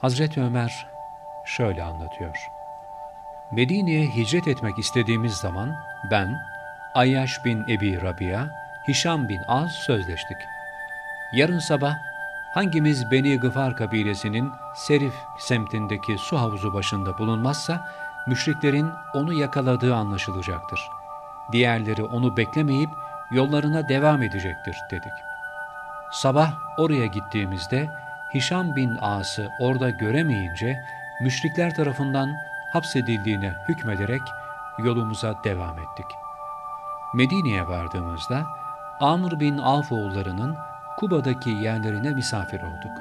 Hazreti Ömer şöyle anlatıyor. Medine'ye hicret etmek istediğimiz zaman ben, Ayyaş bin Ebi Rabia, Hişam bin Az sözleştik. Yarın sabah hangimiz Beni Gıfar kabilesinin Serif semtindeki su havuzu başında bulunmazsa, müşriklerin onu yakaladığı anlaşılacaktır. Diğerleri onu beklemeyip yollarına devam edecektir dedik. Sabah oraya gittiğimizde Hişam bin As'ı orada göremeyince müşrikler tarafından hapsedildiğine hükmederek yolumuza devam ettik. Medine'ye vardığımızda Amr bin Avf oğullarının Kuba'daki yerlerine misafir olduk.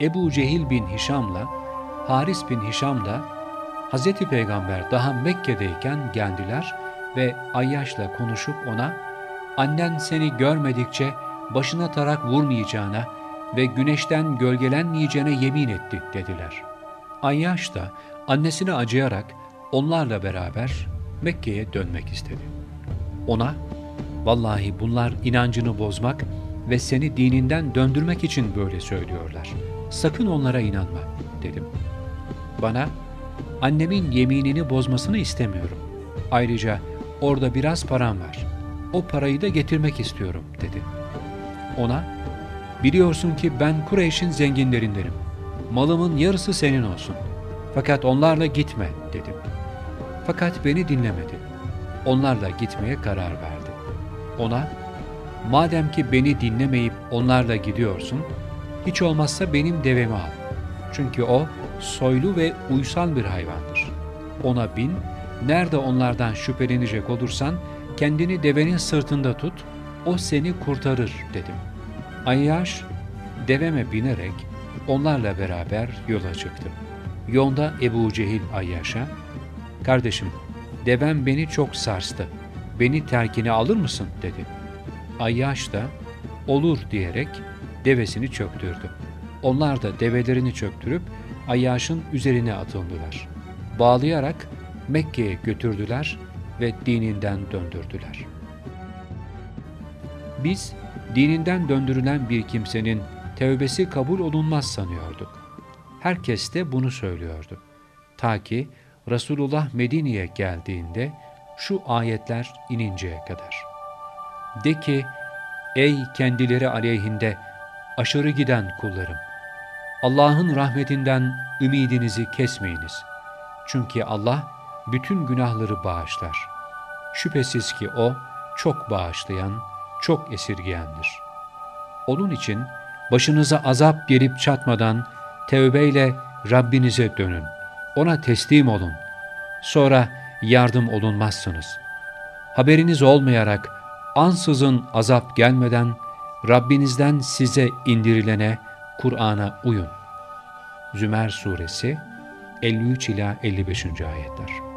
Ebu Cehil bin Hişam'la Haris bin Hişam da Hz. Peygamber daha Mekke'deyken geldiler ve Ayyaş'la konuşup ona annen seni görmedikçe başına tarak vurmayacağına ve güneşten gölgelenmeyeceğine yemin etti dediler. Ayyaş da annesine acıyarak onlarla beraber Mekke'ye dönmek istedi. Ona, vallahi bunlar inancını bozmak ve seni dininden döndürmek için böyle söylüyorlar. Sakın onlara inanma dedim. Bana, annemin yeminini bozmasını istemiyorum. Ayrıca orada biraz param var. O parayı da getirmek istiyorum dedi. Ona, biliyorsun ki ben Kureyş'in zenginlerindenim. Malımın yarısı senin olsun. Fakat onlarla gitme dedim. Fakat beni dinlemedi. Onlarla gitmeye karar verdi. Ona, madem ki beni dinlemeyip onlarla gidiyorsun, hiç olmazsa benim devemi al. Çünkü o soylu ve uysal bir hayvandır. Ona bin, nerede onlardan şüphelenecek olursan kendini devenin sırtında tut, o seni kurtarır dedim. Ayyaş deveme binerek onlarla beraber yola çıktı. Yolda Ebu Cehil Ayyaş'a, ''Kardeşim, devem beni çok sarstı. Beni terkine alır mısın?'' dedi. Ayyaş da, ''Olur.'' diyerek devesini çöktürdü. Onlar da develerini çöktürüp Ayyaş'ın üzerine atıldılar. Bağlayarak Mekke'ye götürdüler ve dininden döndürdüler. Biz dininden döndürülen bir kimsenin tevbesi kabul olunmaz sanıyorduk. Herkes de bunu söylüyordu. Ta ki Resulullah Medine'ye geldiğinde şu ayetler ininceye kadar. De ki, ey kendileri aleyhinde aşırı giden kullarım! Allah'ın rahmetinden ümidinizi kesmeyiniz. Çünkü Allah bütün günahları bağışlar. Şüphesiz ki O çok bağışlayan, çok esirgeyendir. Onun için başınıza azap gelip çatmadan tevbeyle Rabbinize dönün. Ona teslim olun. Sonra yardım olunmazsınız. Haberiniz olmayarak ansızın azap gelmeden Rabbinizden size indirilene Kur'an'a uyun. Zümer Suresi 53 ila 55. ayetler.